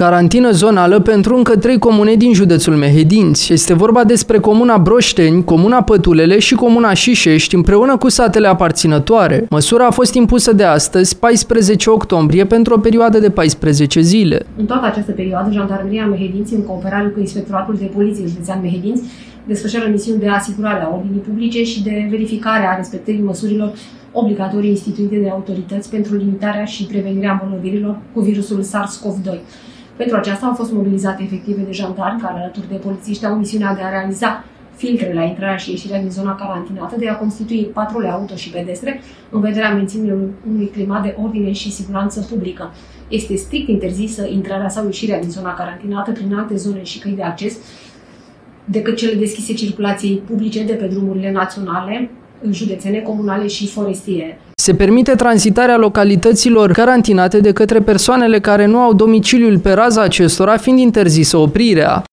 Carantină zonală pentru încă trei comune din județul Mehedinți. Este vorba despre comuna Broșteni, comuna Pătulele și comuna Șișești, împreună cu satele aparținătoare. Măsura a fost impusă de astăzi, 14 octombrie, pentru o perioadă de 14 zile. În toată această perioadă, Jandarmeria Mehedinți, în cooperare cu Inspectoratul de Poliție Județean Mehedinți, desfășoară misiuni de asigurare a ordinii publice și de verificare a respectării măsurilor obligatorii instituite de autorități pentru limitarea și prevenirea îmbolnăvirilor cu virusul SARS-CoV-2. Pentru aceasta au fost mobilizate efective de jandarmi care, alături de polițiști, au misiunea de a realiza filtre la intrarea și ieșirea din zona carantinată, de a constitui patrule auto și pedestre în vederea menținerii unui climat de ordine și siguranță publică. Este strict interzisă intrarea sau ieșirea din zona carantinată prin alte zone și căi de acces decât cele deschise circulației publice de pe drumurile naționale, județene, comunale și forestiere. Se permite tranzitarea localităților carantinate de către persoanele care nu au domiciliul pe raza acestora, fiind interzisă oprirea.